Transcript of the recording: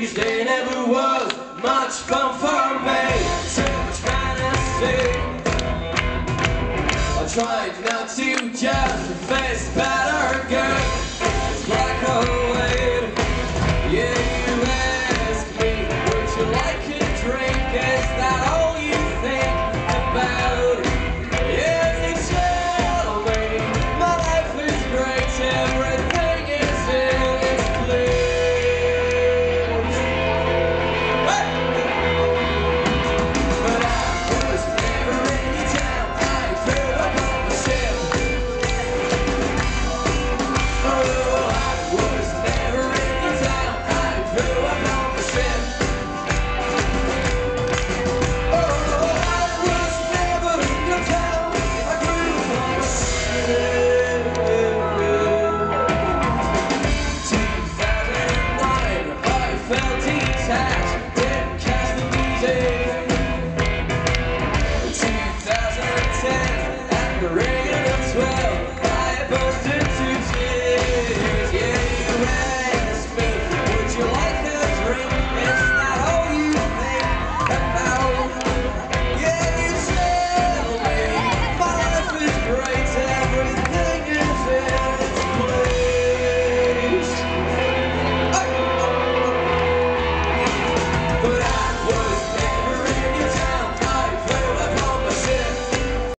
because they never was much fun for me. So much fantasy. I tried not to just face